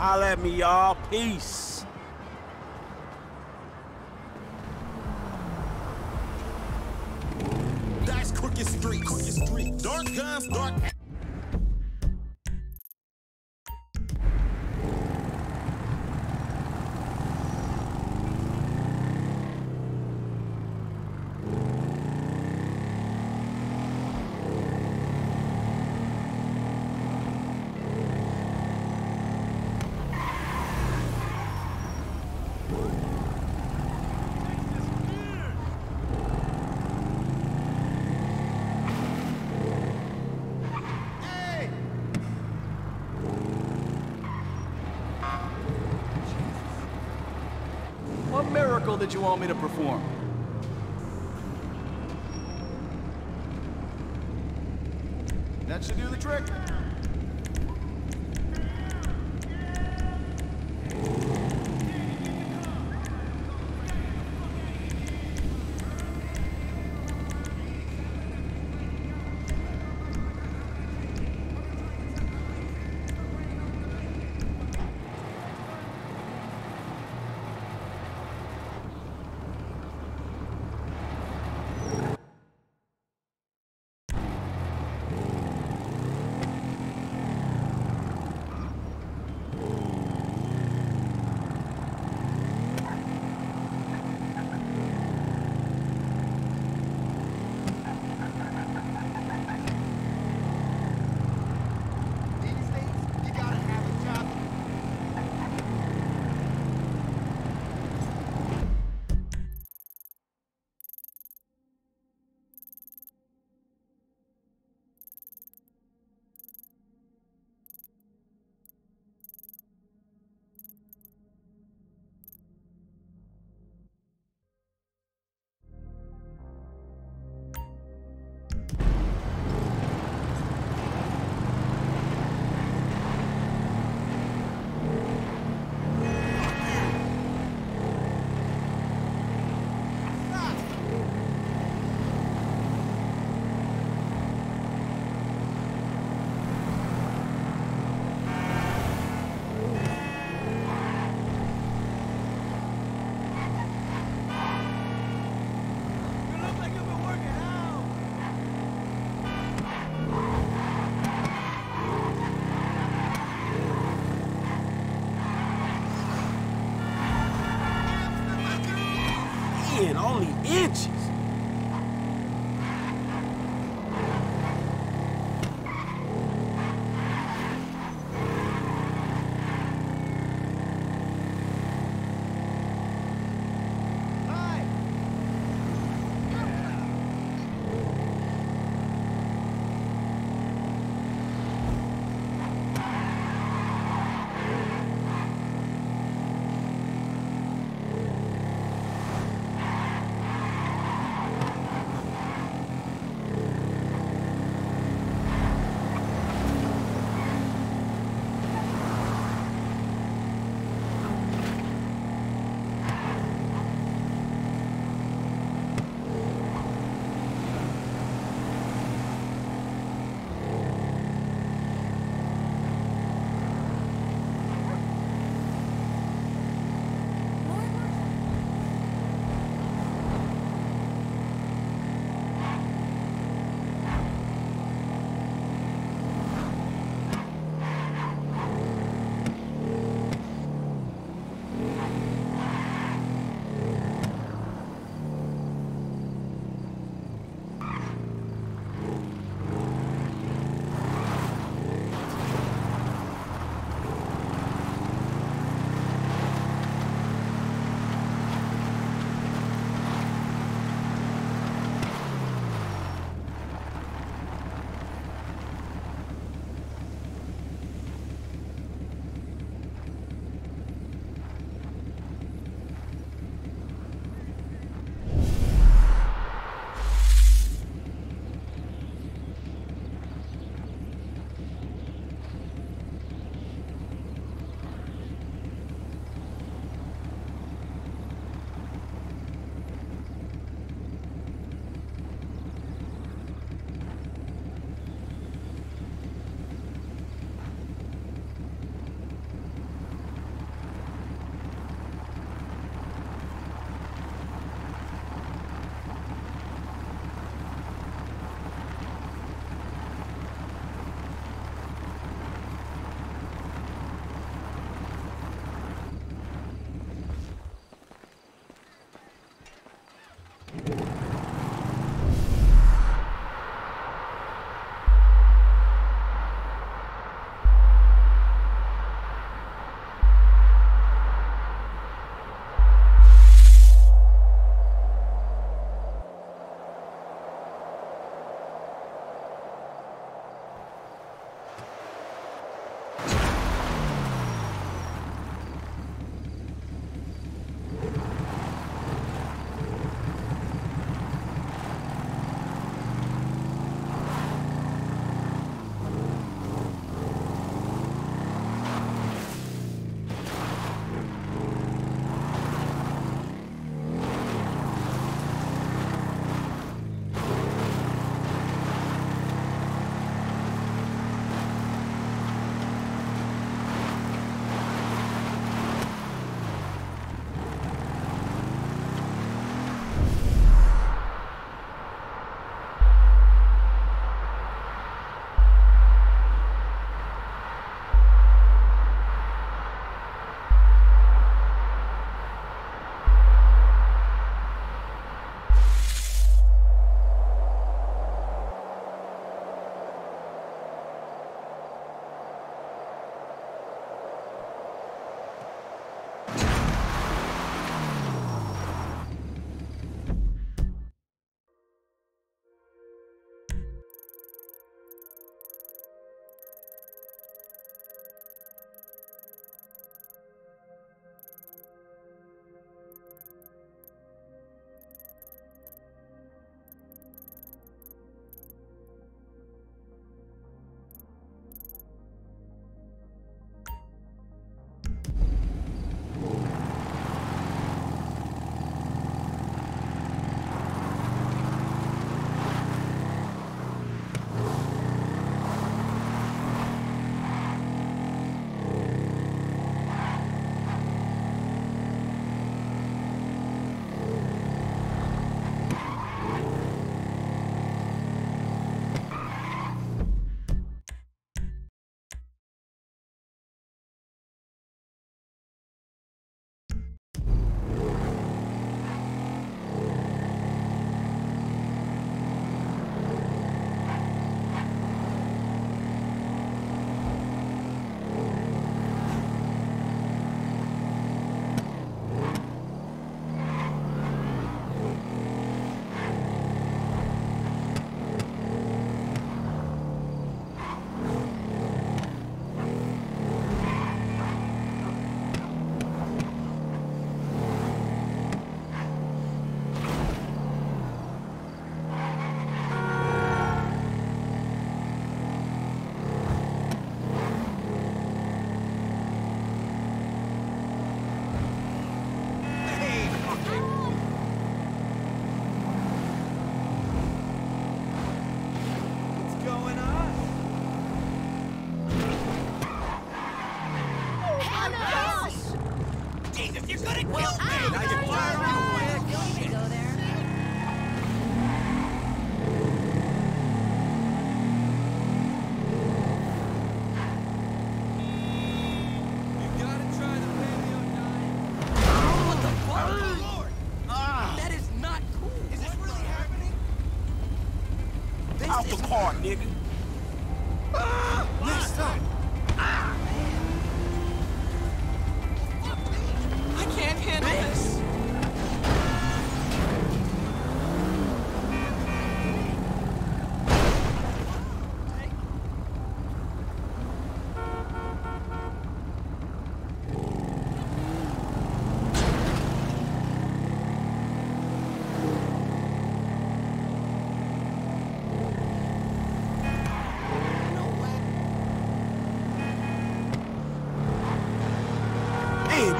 Holla at me, y'all. Peace. Crooked street, crooked street. Dark guns, dark. What miracle did you want me to perform?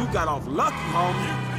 You got off lucky, homie.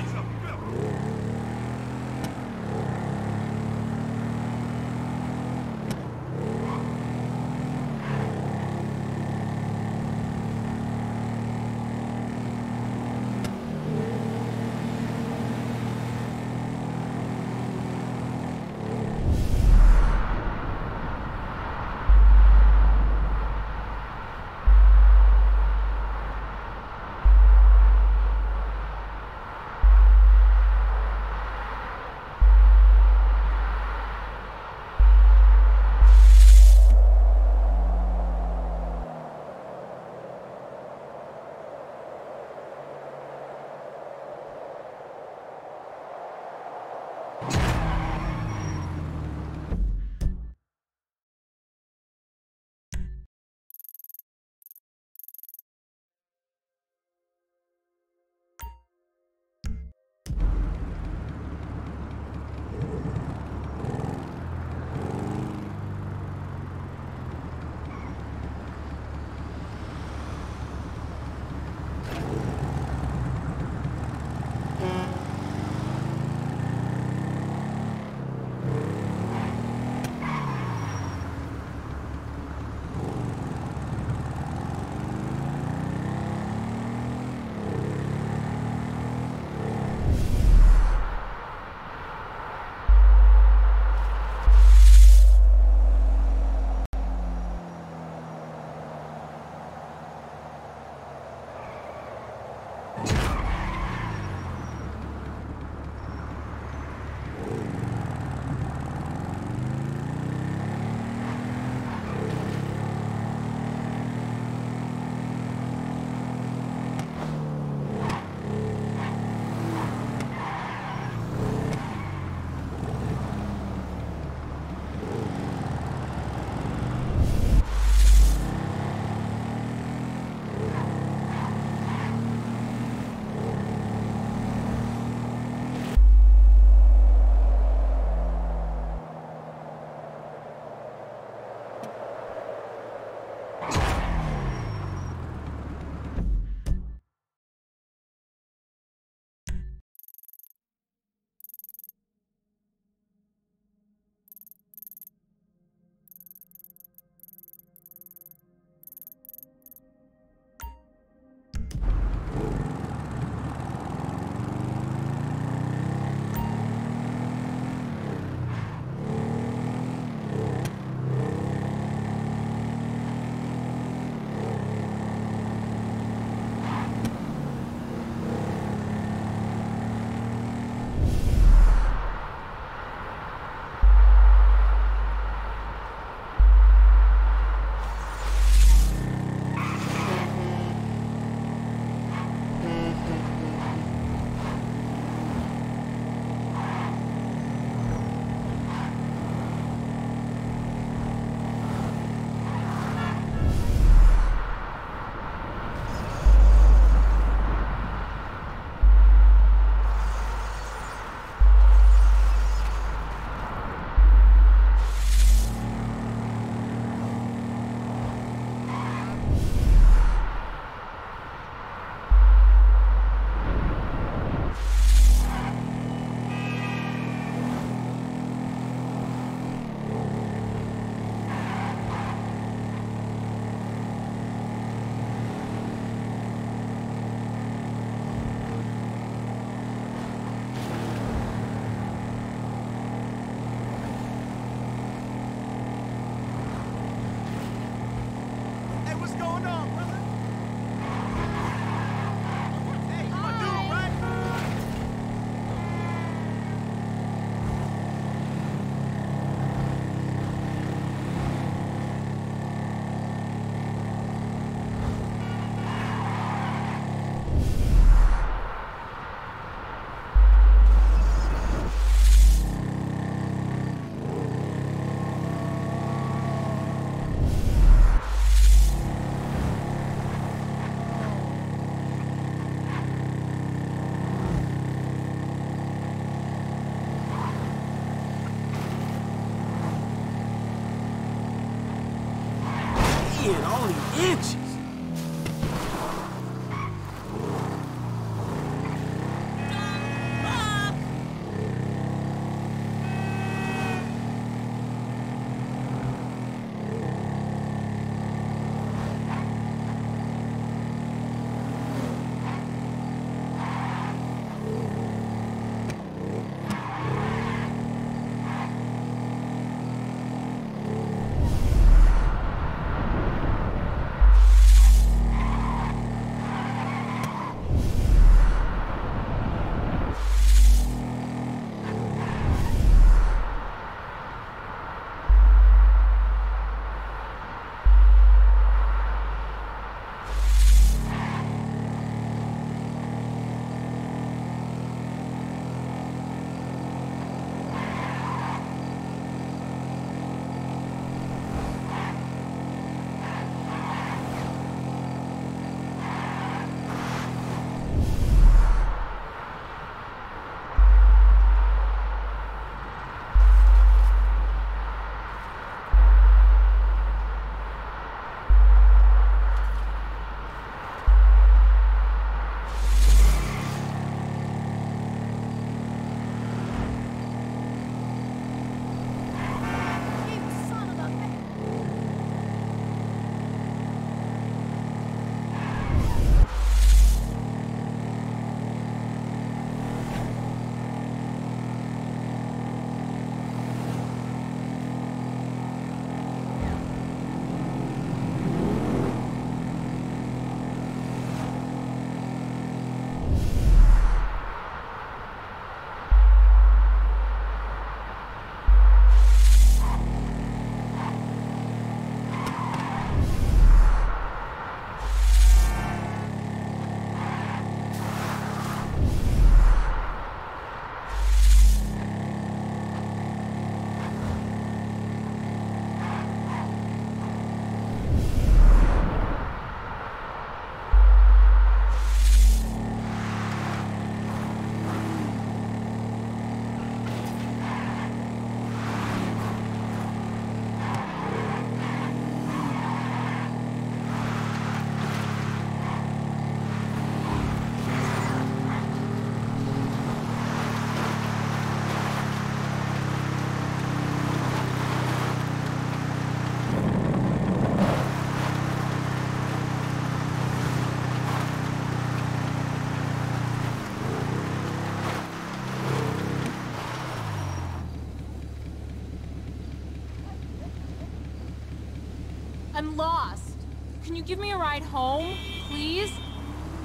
You give me a ride home, please?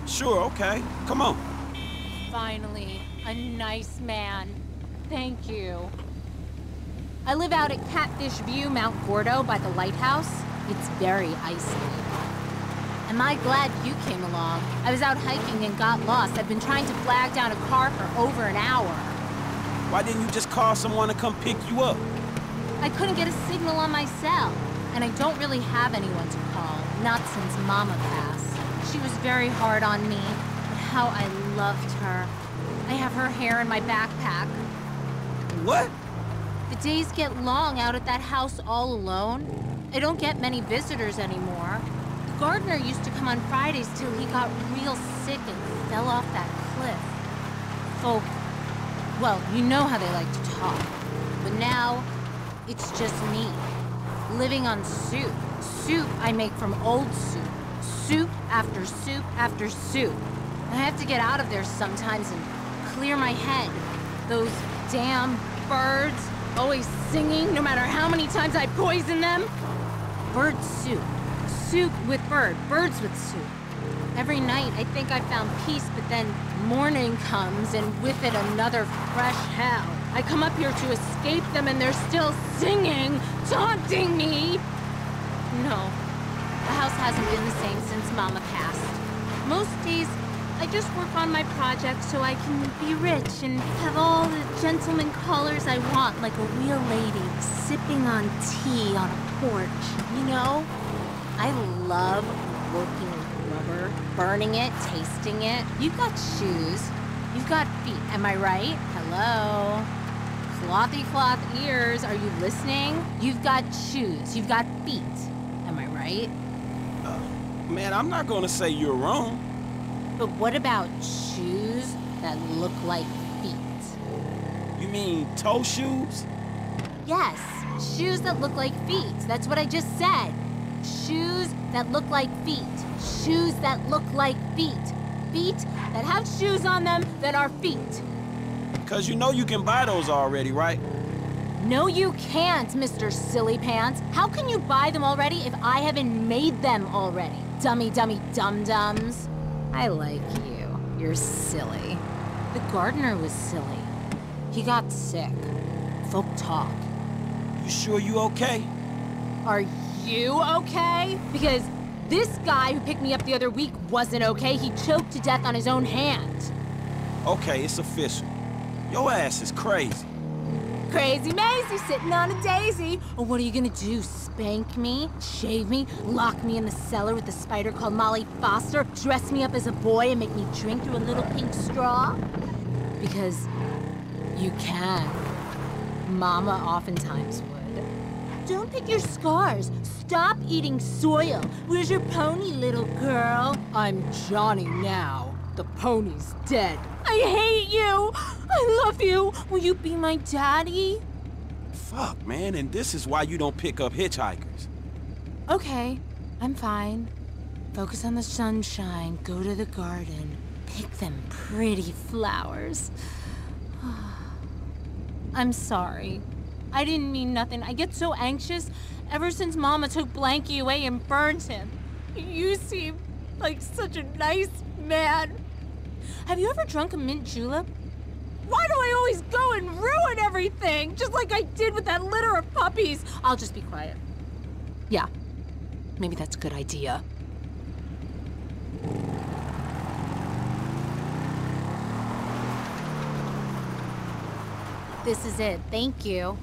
Sure, okay. Come on. Finally, a nice man. Thank you. I live out at Catfish View, Mount Gordo, by the lighthouse. It's very icy. Am I glad you came along? I was out hiking and got lost. I've been trying to flag down a car for over an hour. Why didn't you just call someone to come pick you up? I couldn't get a signal on my cell, and I don't really have anyone to call, not since Mama passed. She was very hard on me, but how I loved her. I have her hair in my backpack. What? The days get long out at that house all alone. I don't get many visitors anymore. The gardener used to come on Fridays till he got real sick and fell off that cliff. Folk, well, you know how they like to talk. But now, it's just me. Living on soup. Soup I make from old soup. Soup after soup after soup. I have to get out of there sometimes and clear my head. Those damn birds, always singing no matter how many times I poison them. Bird soup. Soup with bird. Birds with soup. Every night I think I found peace, but then morning comes and with it another fresh hell. I come up here to escape them and they're still singing, taunting me. No, the house hasn't been the same since Mama passed. Most days, I just work on my project so I can be rich and have all the gentleman callers I want, like a real lady, sipping on tea on a porch. You know? I love working with rubber, burning it, tasting it. You've got shoes. You've got feet. Am I right? Hello? Clothy cloth ears. Are you listening? You've got shoes. You've got feet. Right? Uh, man, I'm not gonna say you're wrong. But what about shoes that look like feet? You mean toe shoes? Yes, shoes that look like feet. That's what I just said. Shoes that look like feet. Shoes that look like feet. Feet that have shoes on them that are feet. Cause you know you can buy those already, right? No, you can't, Mr. Silly Pants. How can you buy them already if I haven't made them already? Dummy, dummy, dum dums. I like you. You're silly. The gardener was silly. He got sick. Folk talk. You sure you okay? Are you okay? Because this guy who picked me up the other week wasn't okay. He choked to death on his own hand. Okay, it's official. Your ass is crazy. Crazy Maisie sitting on a daisy. Well, what are you gonna do? Spank me? Shave me? Lock me in the cellar with a spider called Molly Foster? Dress me up as a boy and make me drink through a little pink straw? Because you can. Mama oftentimes would. Don't pick your scars. Stop eating soil. Where's your pony, little girl? I'm Johnny now. The pony's dead. I hate you. I love you. Will you be my daddy? Fuck, man, and this is why you don't pick up hitchhikers. Okay, I'm fine. Focus on the sunshine. Go to the garden. Pick them pretty flowers. I'm sorry. I didn't mean nothing. I get so anxious ever since Mama took Blanky away and burned him. You seem like such a nice man. Have you ever drunk a mint julep? Why do I always go and ruin everything? Just like I did with that litter of puppies. I'll just be quiet. Yeah, maybe that's a good idea. This is it. Thank you.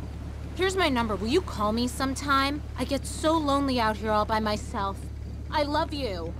Here's my number. Will you call me sometime? I get so lonely out here all by myself. I love you.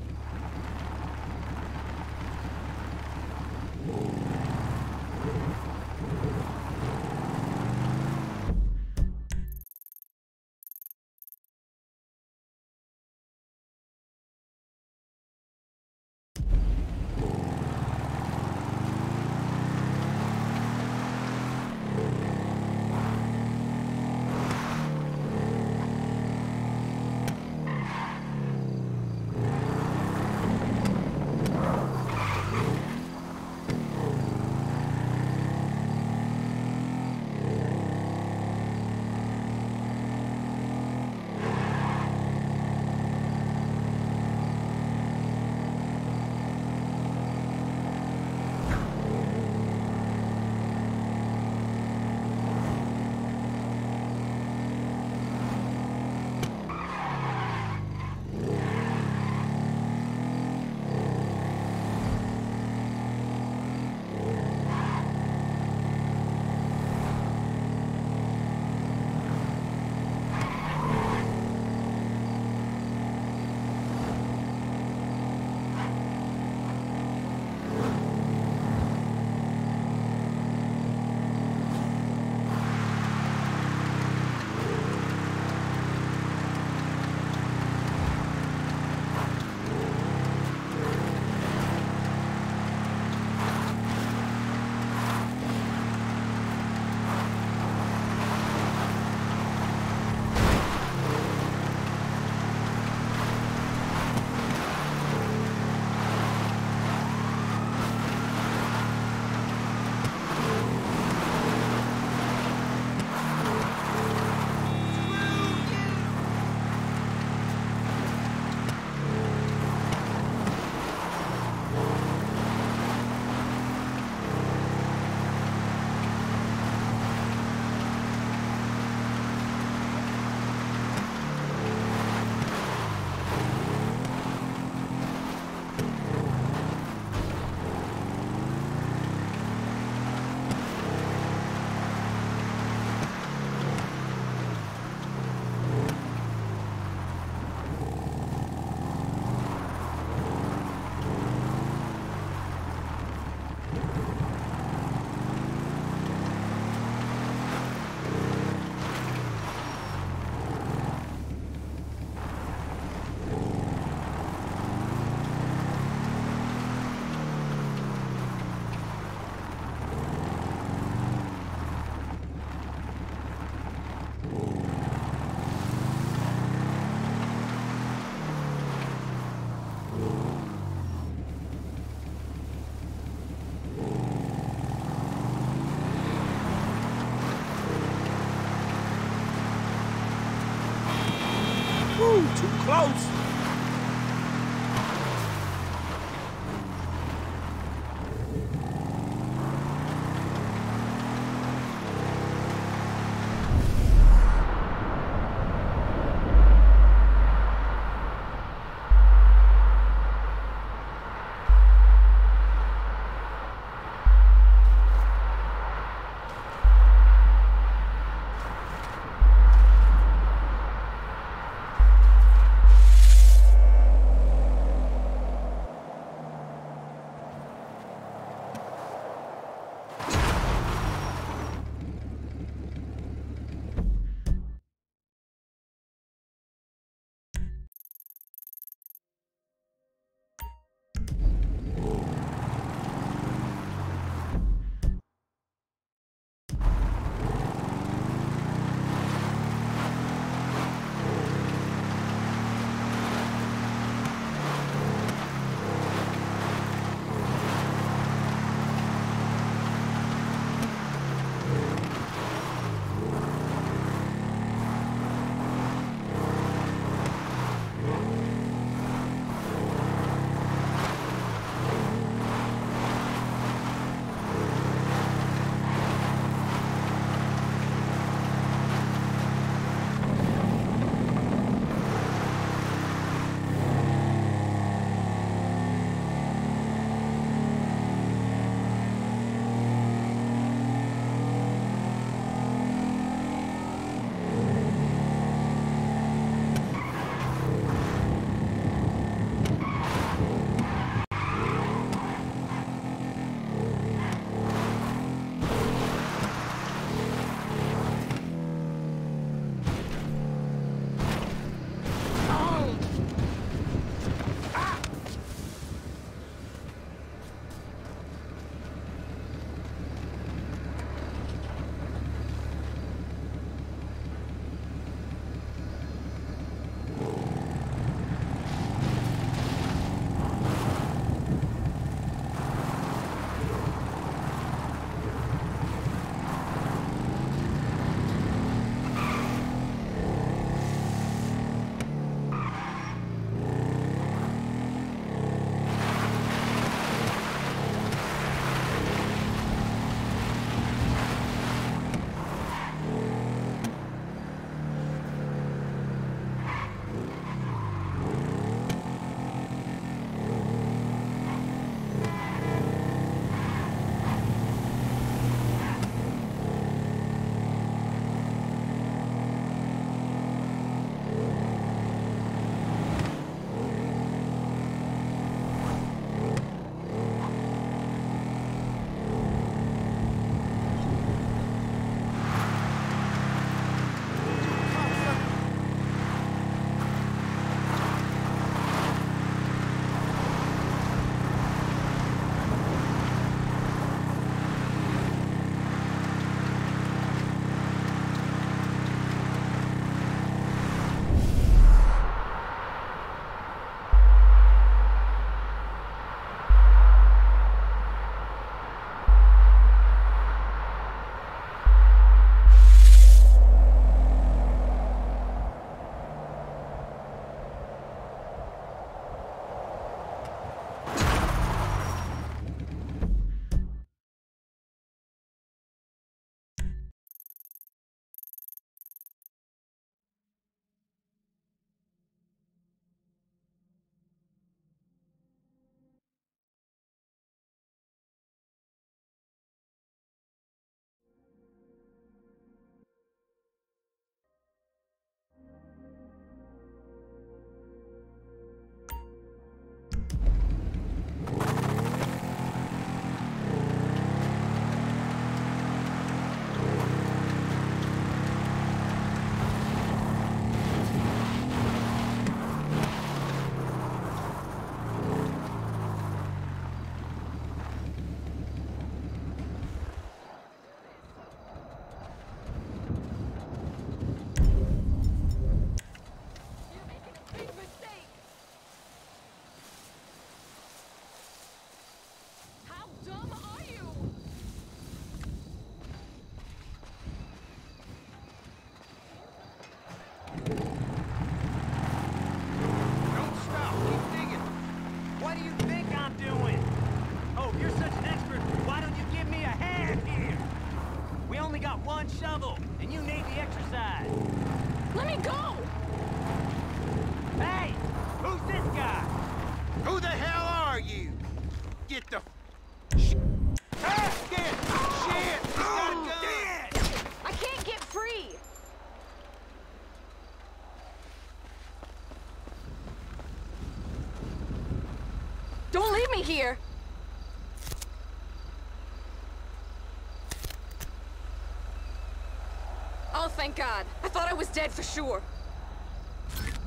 God. I thought I was dead for sure.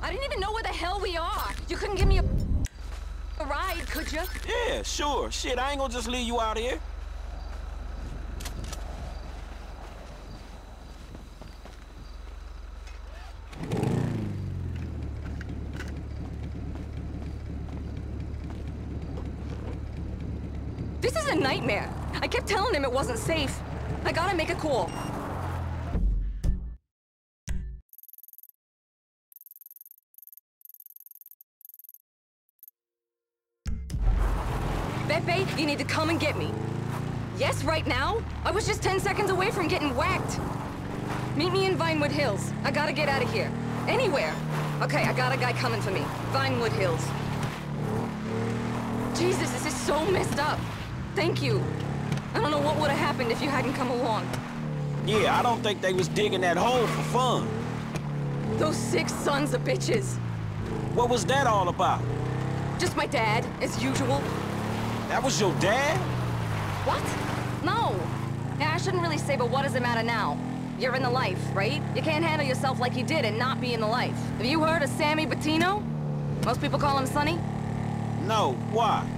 I didn't even know where the hell we are. You couldn't give me a, a ride, could you? Yeah, sure. Shit, I ain't gonna just leave you out here. This is a nightmare. I kept telling him it wasn't safe. I gotta make a call. And get me. Yes, right now? I was just 10 seconds away from getting whacked. Meet me in Vinewood Hills. I gotta get out of here. Anywhere. Okay, I got a guy coming for me. Vinewood Hills. Jesus, this is so messed up. Thank you. I don't know what would have happened if you hadn't come along. Yeah, I don't think they was digging that hole for fun. Those six sons of bitches. What was that all about? Just my dad, as usual. That was your dad? What? No. Yeah, I shouldn't really say, but what does it matter now? You're in the life, right? You can't handle yourself like you did and not be in the life. Have you heard of Sammy Bettino? Most people call him Sonny. No, why?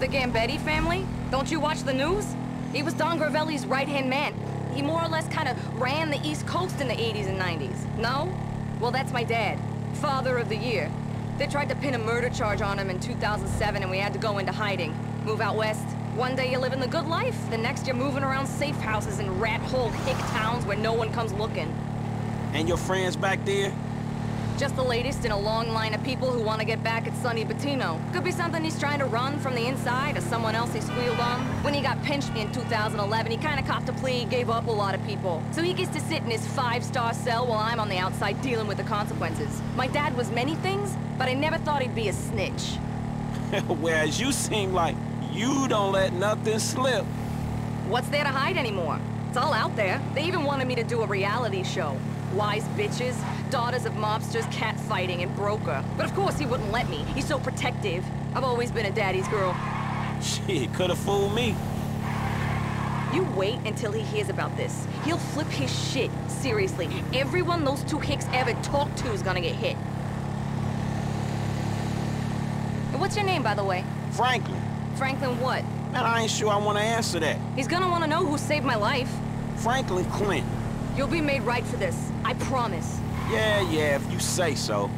The Gambetti family? Don't you watch the news? He was Don Gravelli's right-hand man. He more or less kind of ran the East Coast in the 80s and 90s. No? Well, that's my dad. Father of the Year. They tried to pin a murder charge on him in 2007 and we had to go into hiding. Move out west. One day you're living the good life, the next you're moving around safe houses in rat-hole hick towns where no one comes looking. And your friends back there? Just the latest in a long line of people who want to get back at Sonny Bettino. Could be something he's trying to run from the inside, or someone else he squealed on. When he got pinched in 2011, he kind of copped a plea, gave up a lot of people. So he gets to sit in his five-star cell while I'm on the outside dealing with the consequences. My dad was many things, but I never thought he'd be a snitch. Whereas you seem like you don't let nothing slip. What's there to hide anymore? It's all out there. They even wanted me to do a reality show. Wise bitches, daughters of mobsters, catfighting, and broker. But of course he wouldn't let me. He's so protective. I've always been a daddy's girl. Shit, could've fooled me. You wait until he hears about this. He'll flip his shit. Seriously. Everyone those two hicks ever talked to is gonna get hit. And what's your name, by the way? Franklin. Franklin what? Man, I ain't sure I want to answer that. He's gonna wanna know who saved my life. Franklin Clinton. You'll be made right for this. I promise. Yeah, yeah, if you say so.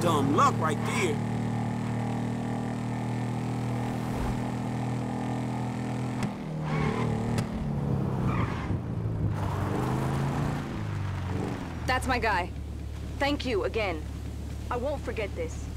Dumb luck right there. That's my guy. Thank you again. I won't forget this.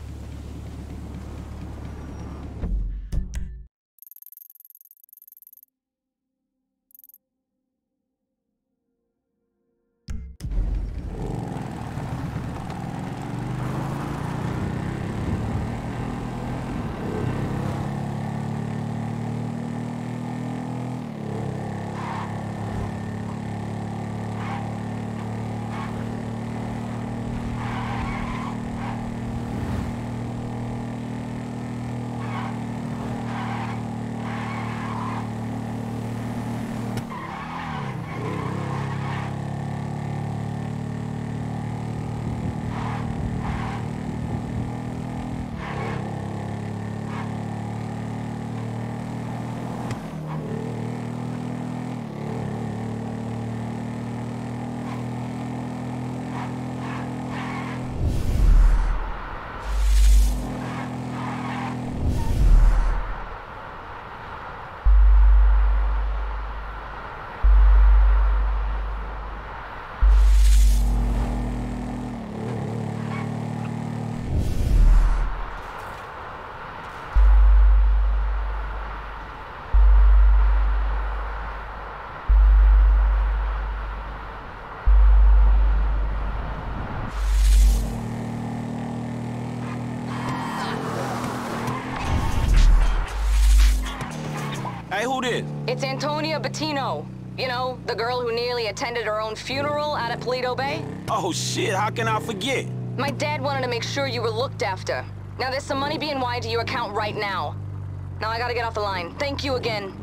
This? It's Antonia Bettino. You know, the girl who nearly attended her own funeral out at Paleto Bay? Oh shit, how can I forget? My dad wanted to make sure you were looked after. Now there's some money being wired to your account right now. Now I gotta get off the line. Thank you again.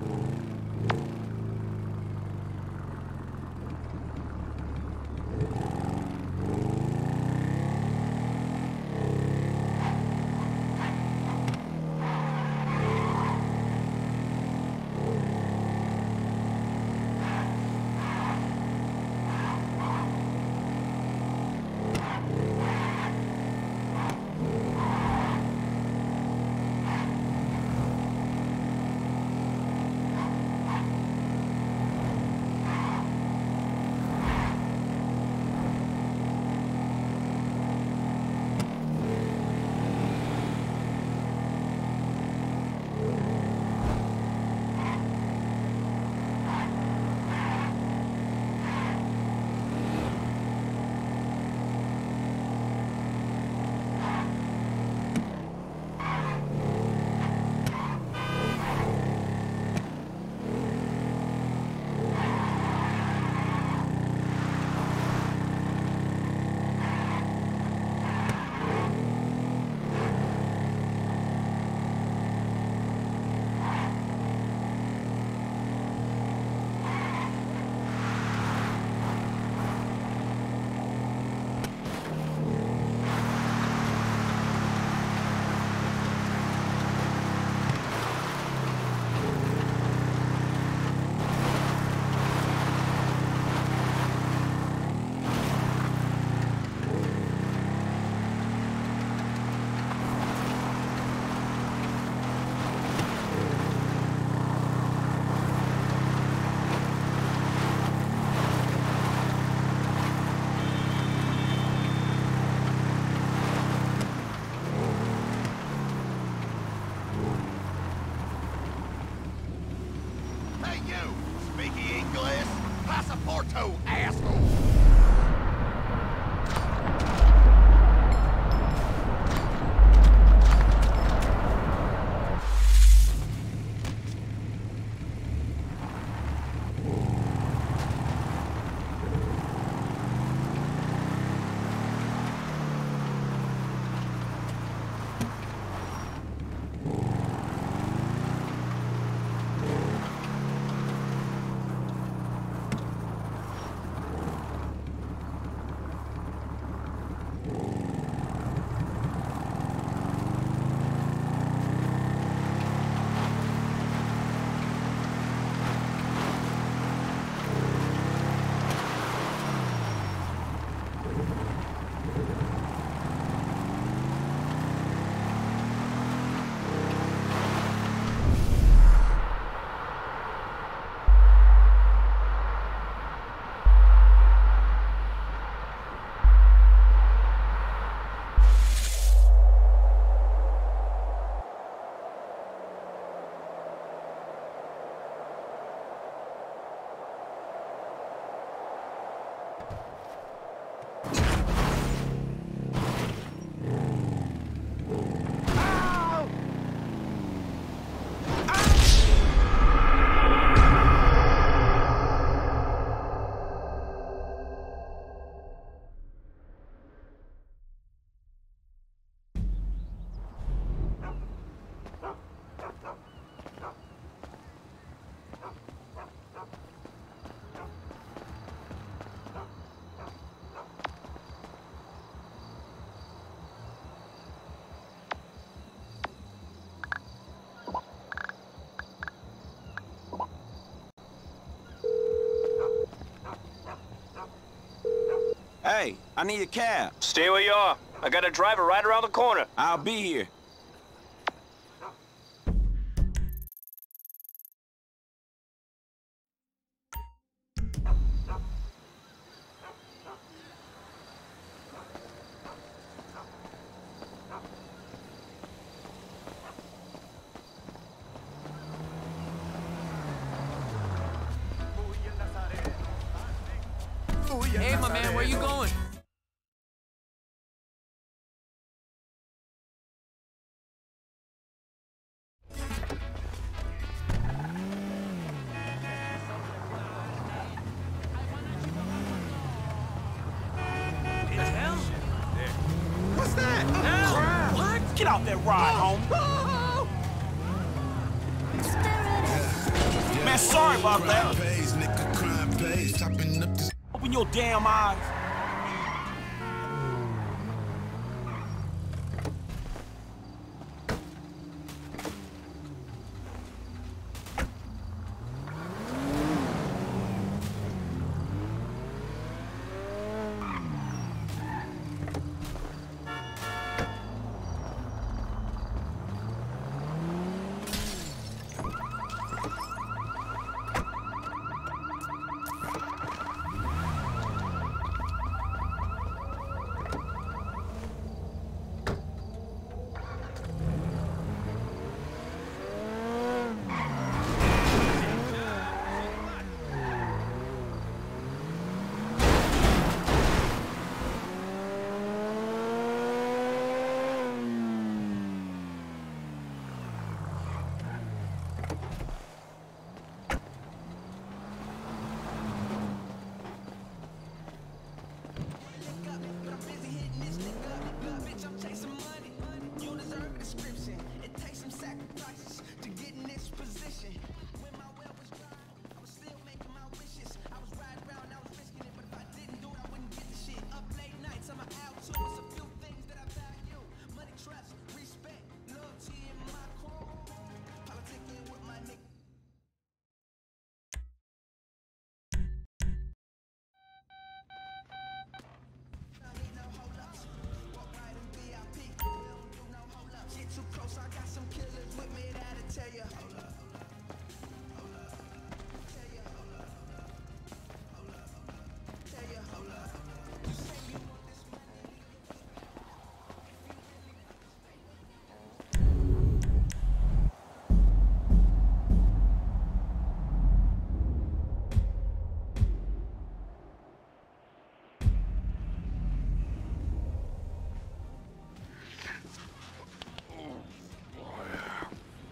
Hey, I need a cab. Stay where you are. I got a driver right around the corner. I'll be here.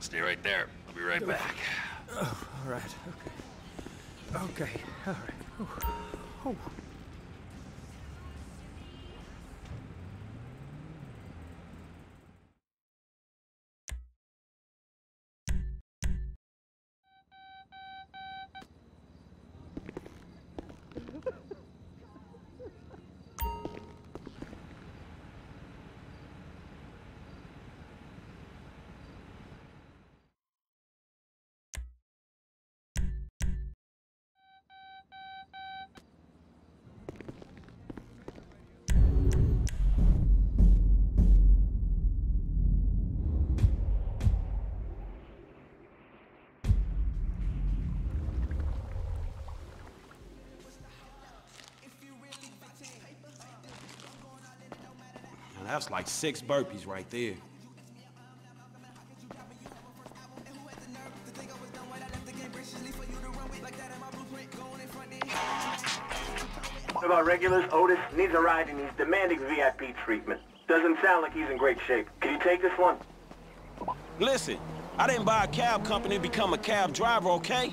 Stay right there. I'll be right back. Oh, All right, okay. Okay, all right. Whew. Whew. That's like six burpees right there. What about regulars? Otis needs a ride and he's demanding VIP treatment. Doesn't sound like he's in great shape. Can you take this one? Listen, I didn't buy a cab company to become a cab driver, okay?